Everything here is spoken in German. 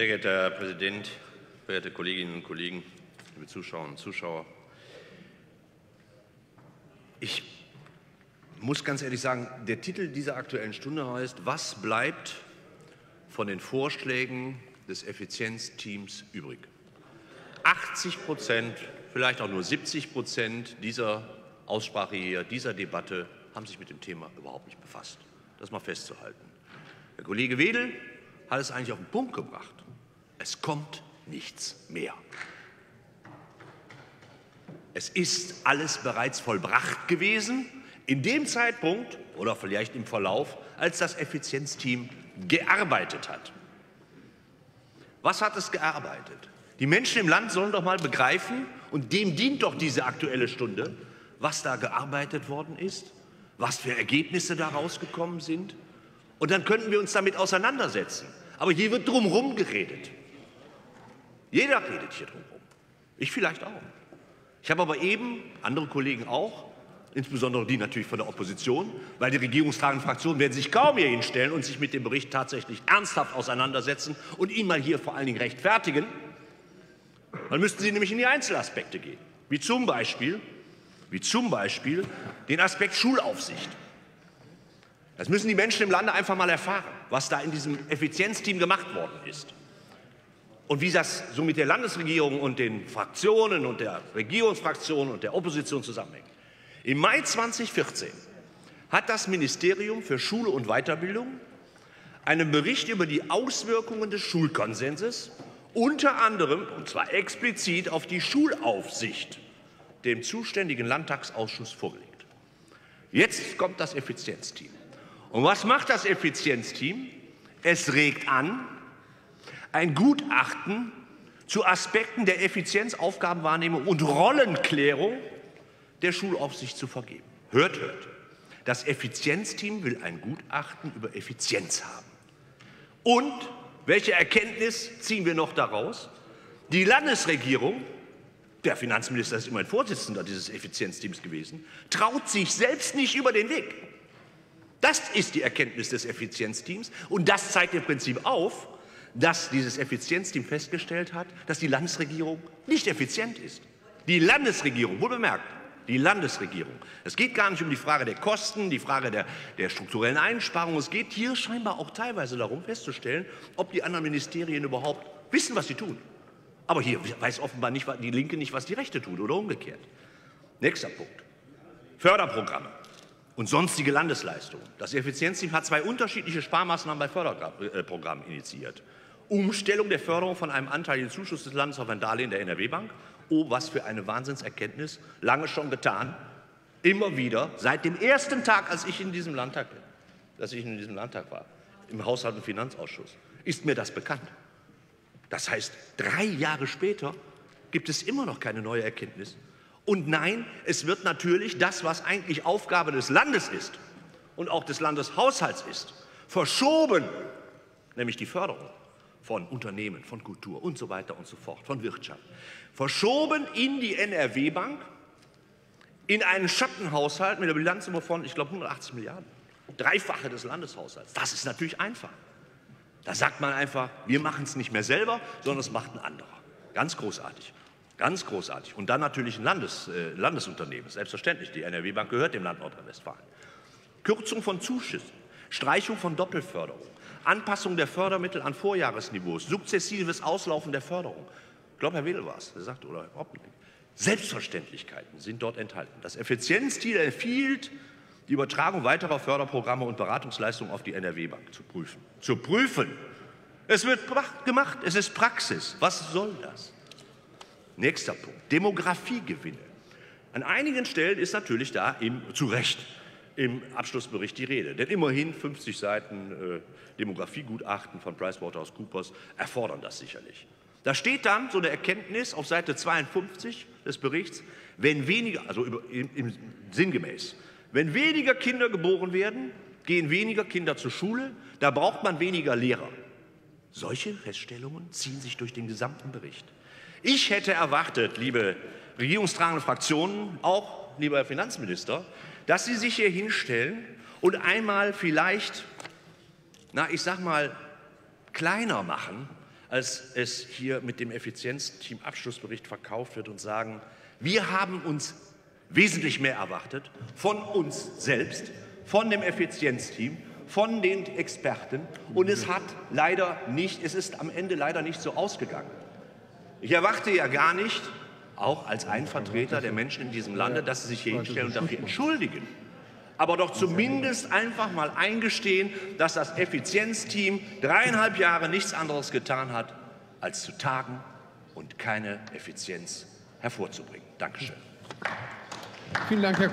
Sehr geehrter Herr Präsident, verehrte Kolleginnen und Kollegen, liebe Zuschauerinnen und Zuschauer! Ich muss ganz ehrlich sagen, der Titel dieser Aktuellen Stunde heißt Was bleibt von den Vorschlägen des Effizienzteams übrig? 80 Prozent, vielleicht auch nur 70 Prozent dieser Aussprache hier, dieser Debatte haben sich mit dem Thema überhaupt nicht befasst. Das mal festzuhalten. Der Kollege Wedel hat es eigentlich auf den Punkt gebracht. Es kommt nichts mehr. Es ist alles bereits vollbracht gewesen in dem Zeitpunkt oder vielleicht im Verlauf, als das Effizienzteam gearbeitet hat. Was hat es gearbeitet? Die Menschen im Land sollen doch mal begreifen, und dem dient doch diese Aktuelle Stunde, was da gearbeitet worden ist, was für Ergebnisse da rausgekommen sind. Und dann könnten wir uns damit auseinandersetzen. Aber hier wird drumherum geredet. Jeder redet hier drumherum. Ich vielleicht auch. Ich habe aber eben, andere Kollegen auch, insbesondere die natürlich von der Opposition, weil die regierungstragenden Fraktionen werden sich kaum hier hinstellen und sich mit dem Bericht tatsächlich ernsthaft auseinandersetzen und ihn mal hier vor allen Dingen rechtfertigen. Dann müssten sie nämlich in die Einzelaspekte gehen, wie zum Beispiel, wie zum Beispiel den Aspekt Schulaufsicht. Das müssen die Menschen im Lande einfach mal erfahren, was da in diesem Effizienzteam gemacht worden ist. Und wie das so mit der Landesregierung und den Fraktionen und der Regierungsfraktion und der Opposition zusammenhängt. Im Mai 2014 hat das Ministerium für Schule und Weiterbildung einen Bericht über die Auswirkungen des Schulkonsenses unter anderem, und zwar explizit, auf die Schulaufsicht dem zuständigen Landtagsausschuss vorgelegt. Jetzt kommt das Effizienzteam. Und was macht das Effizienzteam? Es regt an, ein Gutachten zu Aspekten der Effizienzaufgabenwahrnehmung und Rollenklärung der Schulaufsicht zu vergeben. Hört, hört. Das Effizienzteam will ein Gutachten über Effizienz haben. Und welche Erkenntnis ziehen wir noch daraus? Die Landesregierung, der Finanzminister ist immerhin Vorsitzender dieses Effizienzteams gewesen, traut sich selbst nicht über den Weg. Das ist die Erkenntnis des Effizienzteams und das zeigt im Prinzip auf, dass dieses Effizienzteam festgestellt hat, dass die Landesregierung nicht effizient ist. Die Landesregierung, wohl bemerkt, die Landesregierung. Es geht gar nicht um die Frage der Kosten, die Frage der, der strukturellen Einsparungen. Es geht hier scheinbar auch teilweise darum festzustellen, ob die anderen Ministerien überhaupt wissen, was sie tun. Aber hier weiß offenbar nicht, die Linke nicht, was die Rechte tut oder umgekehrt. Nächster Punkt. Förderprogramme und sonstige Landesleistungen. Das Effizienzteam hat zwei unterschiedliche Sparmaßnahmen bei Förderprogrammen initiiert. Umstellung der Förderung von einem Anteil des Zuschuss des Landes auf ein Darlehen der NRW-Bank. Oh, was für eine Wahnsinnserkenntnis. Lange schon getan. Immer wieder, seit dem ersten Tag, als ich in diesem Landtag, dass ich in diesem Landtag war, im Haushalt- und Finanzausschuss, ist mir das bekannt. Das heißt, drei Jahre später gibt es immer noch keine neue Erkenntnis. Und nein, es wird natürlich das, was eigentlich Aufgabe des Landes ist und auch des Landeshaushalts ist, verschoben, nämlich die Förderung von Unternehmen, von Kultur und so weiter und so fort, von Wirtschaft. Verschoben in die NRW-Bank, in einen Schattenhaushalt mit einer Bilanzsumme von, ich glaube, 180 Milliarden. Dreifache des Landeshaushalts. Das ist natürlich einfach. Da sagt man einfach, wir machen es nicht mehr selber, sondern es macht ein anderer. Ganz großartig. Ganz großartig. Und dann natürlich ein Landes, äh, Landesunternehmen, selbstverständlich. Die NRW-Bank gehört dem Land Nordrhein-Westfalen. Kürzung von Zuschüssen, Streichung von Doppelförderung, Anpassung der Fördermittel an Vorjahresniveaus, sukzessives Auslaufen der Förderung. Ich glaube, Herr Wedel war es, der sagte, oder Herr Selbstverständlichkeiten sind dort enthalten. Das Effizienzziel empfiehlt, die Übertragung weiterer Förderprogramme und Beratungsleistungen auf die NRW-Bank zu prüfen. Zu prüfen. Es wird gemacht, es ist Praxis. Was soll das? Nächster Punkt, Demografiegewinne. An einigen Stellen ist natürlich da im, zu Recht im Abschlussbericht die Rede. Denn immerhin 50 Seiten äh, Demografiegutachten von PricewaterhouseCoopers erfordern das sicherlich. Da steht dann so eine Erkenntnis auf Seite 52 des Berichts, wenn weniger, also im, im, sinngemäß, wenn weniger Kinder geboren werden, gehen weniger Kinder zur Schule, da braucht man weniger Lehrer. Solche Feststellungen ziehen sich durch den gesamten Bericht. Ich hätte erwartet, liebe regierungstragende Fraktionen, auch lieber Herr Finanzminister, dass Sie sich hier hinstellen und einmal vielleicht, na, ich sag mal, kleiner machen, als es hier mit dem Effizienzteam Abschlussbericht verkauft wird und sagen, wir haben uns wesentlich mehr erwartet von uns selbst, von dem Effizienzteam, von den Experten und es hat leider nicht, es ist am Ende leider nicht so ausgegangen. Ich erwarte ja gar nicht, auch als ein Vertreter der Menschen in diesem Lande, dass sie sich hier hinstellen und dafür entschuldigen. Aber doch zumindest einfach mal eingestehen, dass das Effizienzteam dreieinhalb Jahre nichts anderes getan hat, als zu tagen und keine Effizienz hervorzubringen. Dankeschön. Vielen Dank, Herr